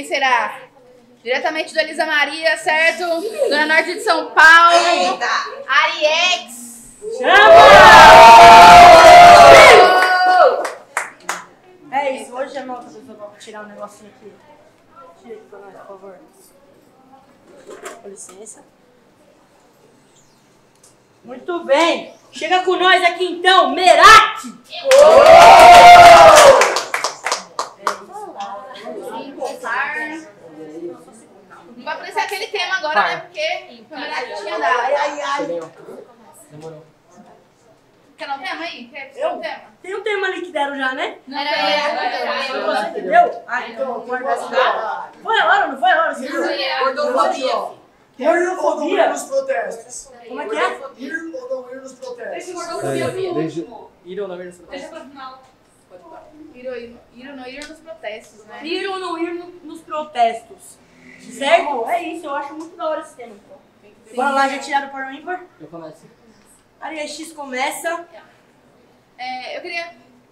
Quem será? Diretamente do Elisa Maria, certo? Dona Norte de São Paulo. Ariex. É isso, hoje é nota, eu vou tirar um negocinho aqui. Tira aqui pra nós, por favor. Com licença. Muito bem. Chega com nós aqui então, Meraki! Não vai aparecer aquele tema agora, né? Porque o Meraki tinha dado. Ai, ai, ai. Demorou. Quer dar um tema um tema? Tem um tema ali que deram já, né? Não, era. Foi você que deu? Ah, então guarda essa. Foi a hora, não foi a hora? Você viu? Gordofobia. Ir ou não ir Gordofobia? nos protestos? Como é que é? Ir ou não ir nos protestos? Ir ou não ir nos Deixa pra final. Ir ou ir- ir ou não ir nos protestos, né? Ir ou não ir no- nos protestos. Certo? É isso, eu acho muito da hora esse tema. então. Bora lá, já tiraram para o ímpar? Eu começo. Área X começa. É, eu queria.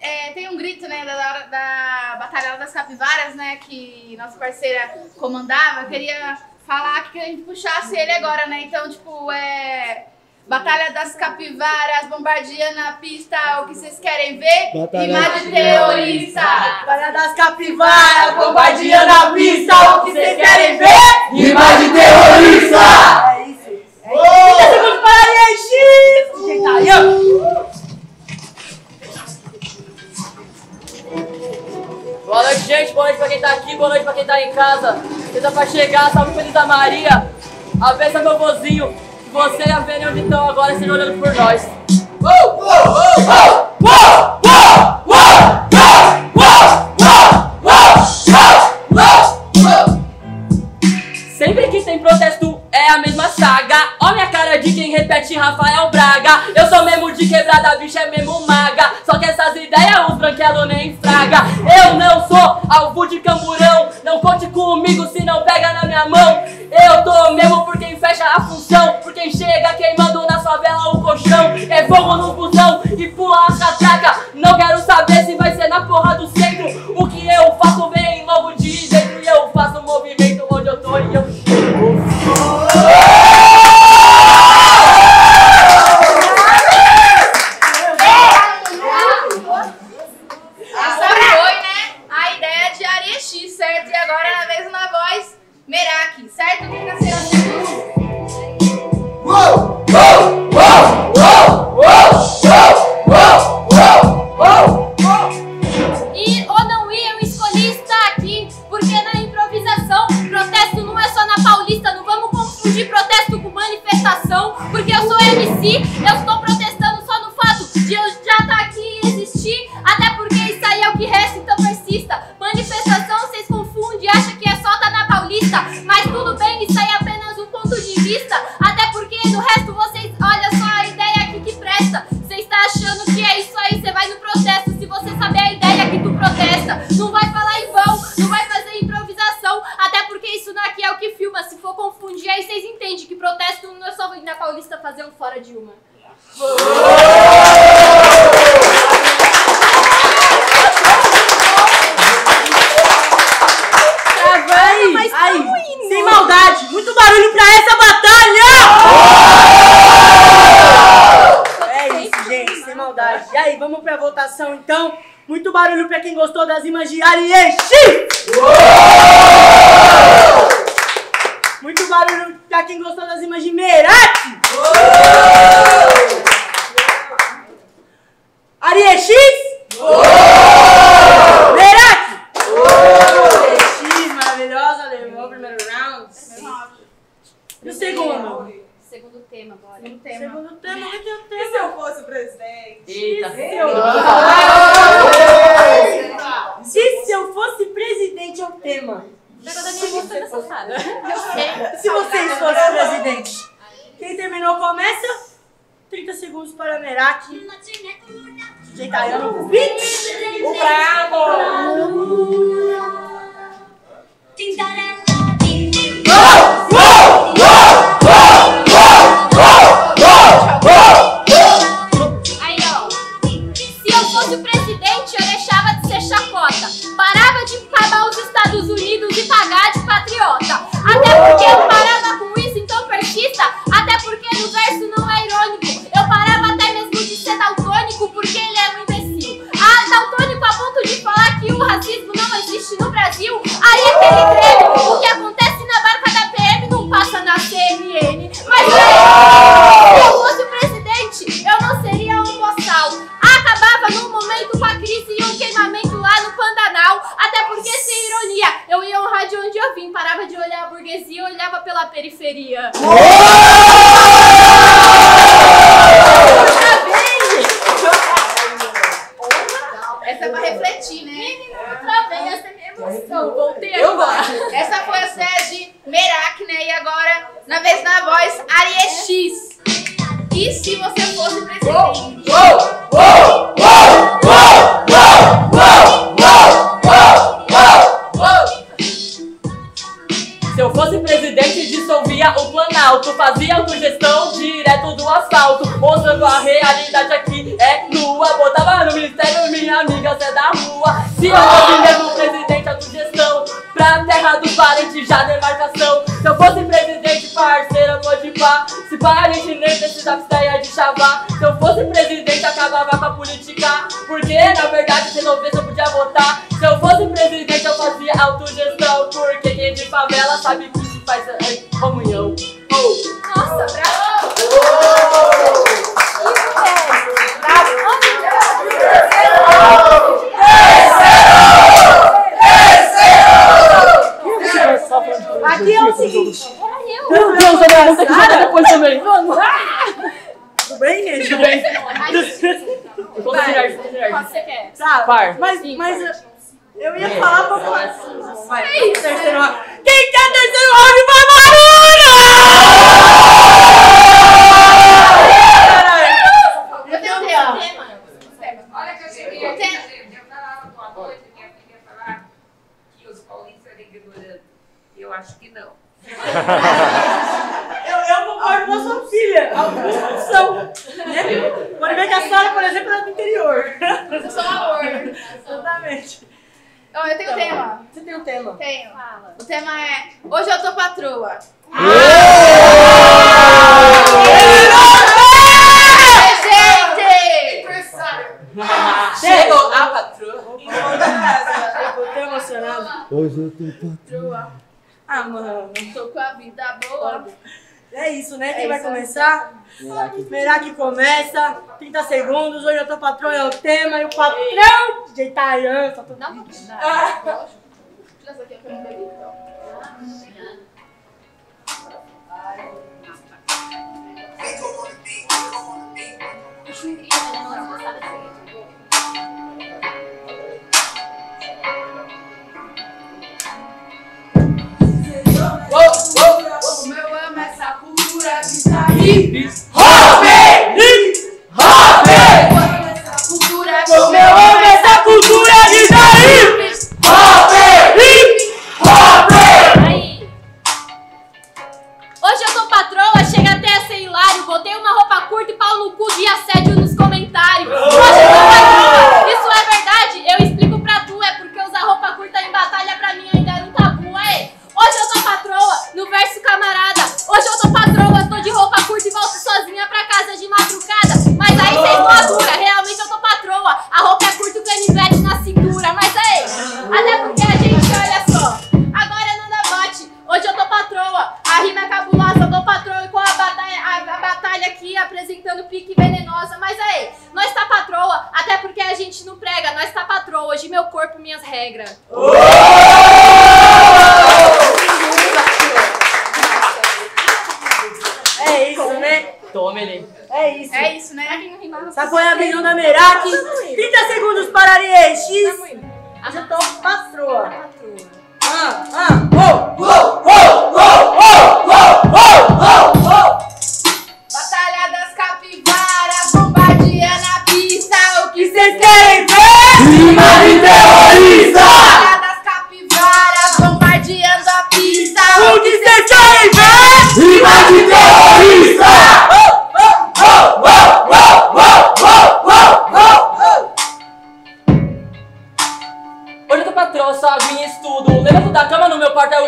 é, tem um grito, né, da, da, Batalha das Capivaras, né, que nossa parceira comandava. Eu queria falar que a gente puxasse ele agora, né? Então, tipo, é. Batalha das Capivaras, bombardeando a pista, o que vocês querem ver? Batalha- Imagem terrorista! Batalha das capivaras, bombardeando a pista, o que vocês querem ver? Imagem terrorista! É isso. É isso. 30 segundos para a Área X! DJ tá aí, ó. Boa noite, gente. Boa noite pra quem tá aqui. Boa noite pra quem tá em casa. Quem tá pra chegar, salve feliz da Maria. Abença meu vozinho. Você e a Vênia onde estão agora estejam olhando por nós. Sempre que tem protesto é a mesma saga. Ó minha cara de quem repete Rafael Braga. Eu sou mesmo de quebrada, bicha é mesmo maga. Só que essas ideias os branquelos nem fraga. Eu não sou alvo de camburão. Não conte comigo se não pega na minha mão. Eu tô mesmo por quem fecha a função. Por quem chega queimando na favela o colchão. É fogo no busão e pula a catraca. Não quero saber manifestação, porque eu sou MC, eu estou protestando só no fato de eu já estar aqui fora de uma. Trava aí. aí. Sem maldade. Muito barulho pra essa batalha! É isso, gente. Sem maldade. E aí, vamos pra votação então. Muito barulho pra quem gostou das imagens de Ariechi! Muito barulho pra quem gostou das imagens de Meraki! Ariechi! Meraki! Ariechi, maravilhosa, levou o primeiro round. E o segundo? Segundo tema, bora. Um tema. Segundo tema, vai ter o E se tema. eu fosse o presidente? Eita. Se, se eu fosse presidente é o tema. Pegou da minha lista dessa sala. Se vocês fossem presidente. Quem terminou começa. 30 segundos para Meraki. Tayano com beat. O brabo. Periferia. Essa é pra refletir, né? Vez, essa é minha emoção. Voltei agora. Essa foi a sede Merak, né? E agora, na vez da voz, Arie X. E se você fosse presidente? Se Planalto Fazia autogestão direto do asfalto Mostrando a realidade aqui. É nua Botava no ministério minha amiga Zé da rua. Se eu fosse mesmo presidente, autogestão Pra terra dos parentes, já demarcação. Se eu fosse presidente, parceira, pá. Se pá, a gente nem precisava estreia de chavar. Se eu fosse presidente, acabava com a política. Porque, na verdade, se eu podia votar. Se eu fosse presidente, eu fazia autogestão. Porque quem de favela sabe que se faz é, comunhão. Oh. Nossa, bravo! Aqui é o seguinte. Meu Deus, minha mão tem que jogar depois também Vamos! Tudo bem, gente? Tudo bem? Eu isso, tirar Qual isso. você quer? Tá, Par. mas, Sim, mas par. eu ia falar pra falar. Vai, isso. terceiro round. Quem quer terceiro round vai barulho! Eu tenho um Então, tema. Tema. Olha que eu cheguei Eu tenho- aqui, gente. Eu falava boa noite, minha filha falar que os paulistas eram ignorantes. Eu acho que não. Eu, eu concordo com a sua filha. Alguns são. Né? Pode ver que a senhora, por exemplo, é do interior. Eu sou um amor. Exatamente. Eu tenho um tema. Você tem um tema? Tenho. Fala. O tema é Hoje eu tô patroa. Gente! Chegou a patroa Eu tô emocionado. Hoje eu tô patroa. Ah, mano. Tô com a vida boa. É isso, né? Quem É vai isso. começar? Merak começa. 30 segundos. Hoje eu tô patrão, é o tema. E o patrão, DJ Tayan. Só tô... Um pouquinho. Ah, Tira essa aqui, eu não bebi, então. Regras. É isso, né? Tome ele. É isso. É isso, né? Essa foi a visão da Merak. 30 segundos para Ariel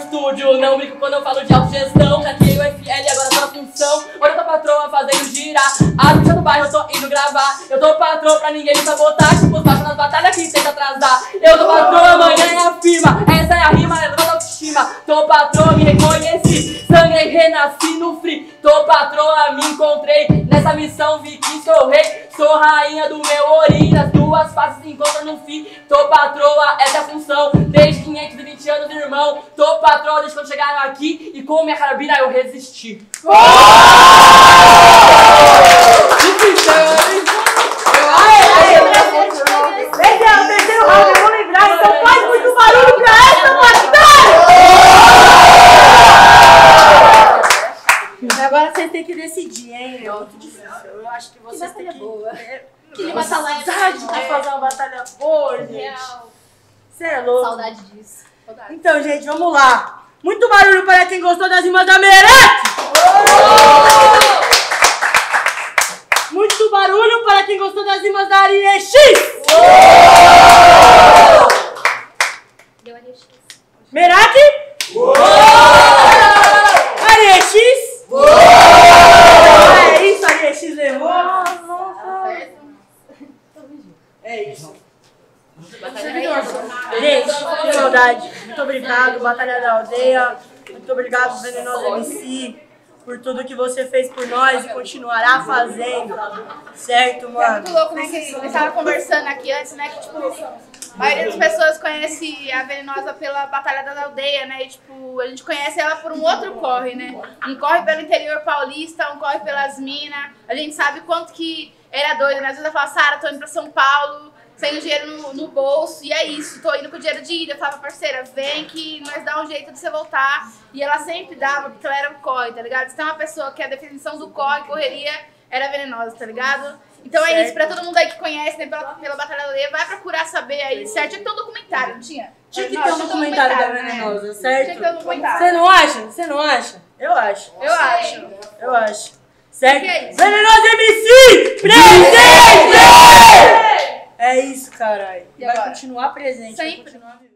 estúdio. Não brinco quando eu falo de autogestão. Caquei o FL, agora tô na função. Eu tô patroa fazendo girar. A bicha do bairro eu tô gravar. Eu tô patroa pra ninguém me sabotar. Tipo os baixos nas batalhas que tenta atrasar. Eu tô patroa, amanhã é a firma. Essa é a rima, levanta a autoestima. Tô patroa, me reconheci. Sangrei, renasci no free. Tô patroa, me encontrei. Nessa missão vi que sou rei. Sou rainha do meu orinho, as duas faces se encontram no fim. Tô patroa, essa é a função. Desde 520 anos, irmão. Tô patroa desde quando chegaram aqui. E com minha carabina eu resisti. Esse Agora vocês têm que decidir, hein? É muito difícil. Eu acho que vocês têm que. boa. Que batalha Vontade de fazer uma batalha boa, gente. Real. Você é louco. Saudade disso. Então, gente, vamos lá. Muito barulho para quem gostou das rimas da Merete! Muito barulho para rimas da Arie X! Deu ali X. Meraki? Arie X? É isso, Arie X levou. É isso. Gente, que saudade. Muito obrigado, Batalha da Aldeia. Muito obrigado, Venenoso MC, por tudo que você fez por nós e continuará fazendo. Certo, É mano? muito louco, né? Que a gente tava conversando aqui antes, né? Que, tipo, a maioria das pessoas conhece a Venenosa pela Batalha da Aldeia, né? E, tipo, a gente conhece ela por um outro corre, né? Um corre pelo interior paulista, um corre pelas minas. A gente sabe quanto que era doido, né? Às vezes eu falo, Sara, tô indo pra São Paulo, sem o dinheiro no, no bolso, e é isso, tô indo com o dinheiro de ida. Eu falava, parceira, vem que nós dá um jeito de você voltar. E ela sempre dava, porque ela era o corre, tá ligado? Se tem uma pessoa que é a definição do corre, correria, era venenosa, tá ligado? Então é isso, pra todo mundo aí que conhece, né, pela, pela Batalha da Aldeia, vai procurar saber aí, certo? Tinha que ter um documentário, não tinha? Tinha que Não, ter um documentário da né? Venenosa, Tinha certo? que ter um documentário. Você não acha? Você não acha? Eu acho. Eu acho. Eu acho. Certo? Que é isso? Venenoso MC! Presente! É isso, caralho. E Vai agora? continuar presente. Vai Sempre. continuar vivendo.